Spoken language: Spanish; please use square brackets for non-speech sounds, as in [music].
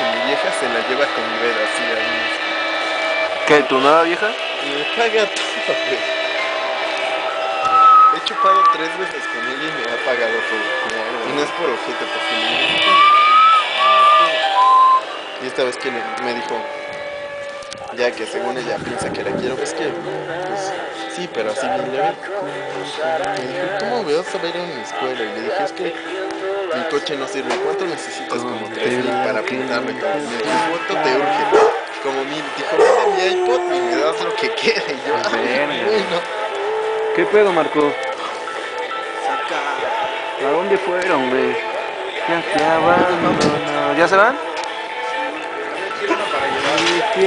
mi vieja se la lleva a este comer así a ¿Qué? ¿Tu nueva vieja? Me paga todo. He chupado tres veces con ella y me ha pagado todo. Y no es por objeto, porque me Y esta vez que me dijo, ya que según ella piensa que la quiero, pues que, pues sí, pero así bien leve. Me dijo, ¿cómo me vas a en mi escuela? Y le dije, es que mi coche no sirve. ¿Cuánto necesitas? Como tres mil para dijo, ¿cuánto te urge? Como mil. Dijo, vende mi iPod y me das lo que quede. Y yo, ay, [laughs] bueno. ¿Qué pedo, Marco? Saca. ¿A dónde fueron, güey? Ya te abandono. ¿Ya se van? Sí.